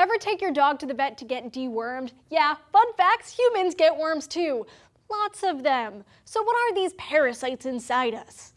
Ever take your dog to the vet to get dewormed? Yeah, fun facts, humans get worms too. Lots of them. So what are these parasites inside us?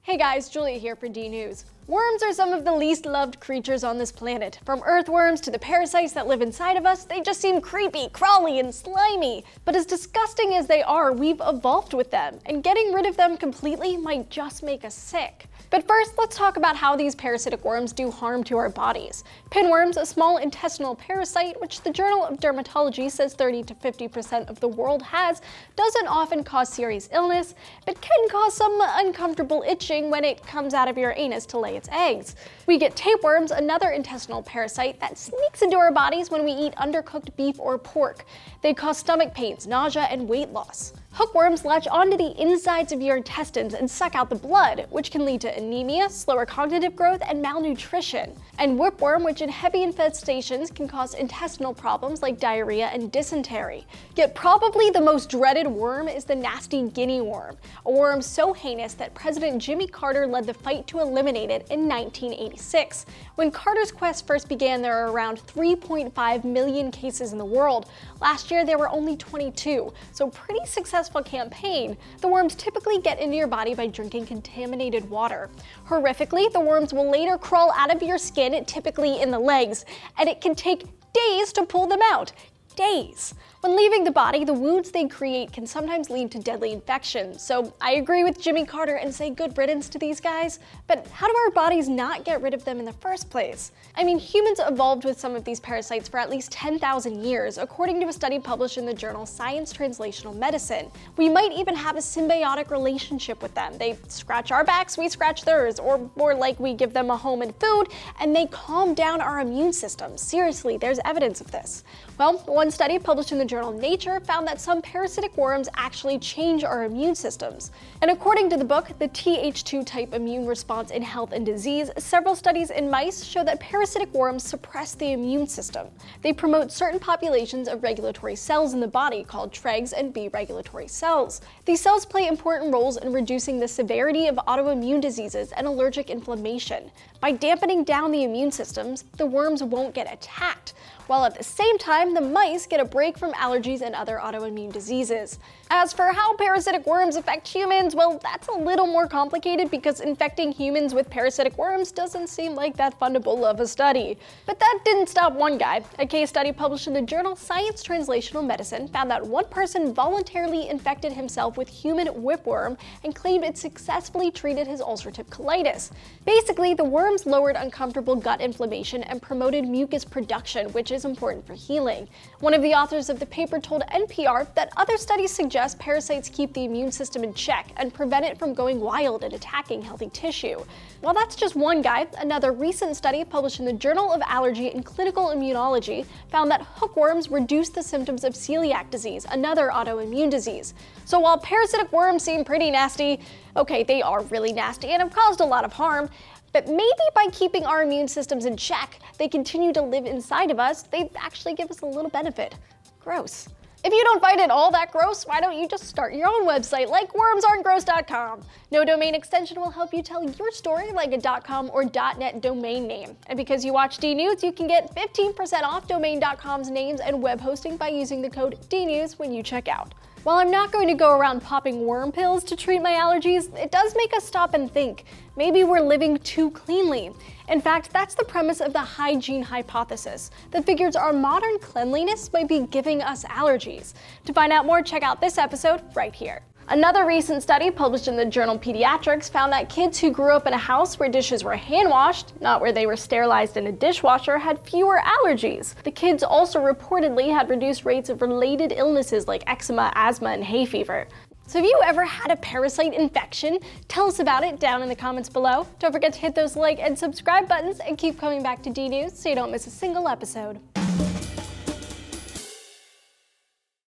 Hey guys, Julia here for D News. Worms are some of the least loved creatures on this planet. From earthworms to the parasites that live inside of us, they just seem creepy, crawly, and slimy. But as disgusting as they are, we've evolved with them, and getting rid of them completely might just make us sick. But first, let's talk about how these parasitic worms do harm to our bodies. Pinworms, a small intestinal parasite, which the Journal of Dermatology says 30 to 50% of the world has, doesn't often cause serious illness, but can cause some uncomfortable itching when it comes out of your anus to lay its eggs. We get tapeworms, another intestinal parasite that sneaks into our bodies when we eat undercooked beef or pork. They cause stomach pains, nausea, and weight loss. Hookworms latch onto the insides of your intestines and suck out the blood, which can lead to anemia, slower cognitive growth, and malnutrition. And whipworm, which in heavy infestations can cause intestinal problems like diarrhea and dysentery. Yet probably the most dreaded worm is the nasty guinea worm, a worm so heinous that President Jimmy Carter led the fight to eliminate it in 1986. When Carter's quest first began, there were around 3.5 million cases in the world. Last year, there were only 22, so pretty successful successful campaign, the worms typically get into your body by drinking contaminated water. Horrifically, the worms will later crawl out of your skin, typically in the legs, and it can take days to pull them out. Days. When leaving the body, the wounds they create can sometimes lead to deadly infections. So I agree with Jimmy Carter and say good riddance to these guys, but how do our bodies not get rid of them in the first place? I mean, humans evolved with some of these parasites for at least 10,000 years, according to a study published in the journal Science Translational Medicine. We might even have a symbiotic relationship with them. They scratch our backs, we scratch theirs, or more like we give them a home and food, and they calm down our immune system. Seriously, there's evidence of this. Well, one study published in the journal Nature found that some parasitic worms actually change our immune systems. And according to the book, The Th2 Type Immune Response in Health and Disease, several studies in mice show that parasitic worms suppress the immune system. They promote certain populations of regulatory cells in the body called TREGs and B regulatory cells. These cells play important roles in reducing the severity of autoimmune diseases and allergic inflammation. By dampening down the immune systems, the worms won't get attacked, while at the same time, the mice get a break from allergies and other autoimmune diseases. As for how parasitic worms affect humans, well, that's a little more complicated because infecting humans with parasitic worms doesn't seem like that fundable of a study. But that didn't stop one guy. A case study published in the journal Science Translational Medicine found that one person voluntarily infected himself with human whipworm and claimed it successfully treated his ulcerative colitis. Basically, the worms lowered uncomfortable gut inflammation and promoted mucus production, which is important for healing. One of the authors of the paper told NPR that other studies suggest suggest parasites keep the immune system in check and prevent it from going wild and attacking healthy tissue. While that's just one guy, another recent study published in the Journal of Allergy and Clinical Immunology found that hookworms reduce the symptoms of celiac disease, another autoimmune disease. So while parasitic worms seem pretty nasty, okay, they are really nasty and have caused a lot of harm, but maybe by keeping our immune systems in check, they continue to live inside of us, they actually give us a little benefit. Gross. If you don't find it all that gross, why don't you just start your own website like wormsaren'tgross.com? No domain extension will help you tell your story like a .com or .net domain name. And because you watch DNews, you can get 15% off domain.com's names and web hosting by using the code DNews when you check out. While I'm not going to go around popping worm pills to treat my allergies, it does make us stop and think. Maybe we're living too cleanly. In fact, that's the premise of the hygiene hypothesis, that figures our modern cleanliness might be giving us allergies. To find out more, check out this episode right here. Another recent study published in the journal Pediatrics found that kids who grew up in a house where dishes were hand washed, not where they were sterilized in a dishwasher, had fewer allergies. The kids also reportedly had reduced rates of related illnesses like eczema, asthma, and hay fever. So have you ever had a parasite infection? Tell us about it down in the comments below. Don't forget to hit those like and subscribe buttons and keep coming back to DNews so you don't miss a single episode.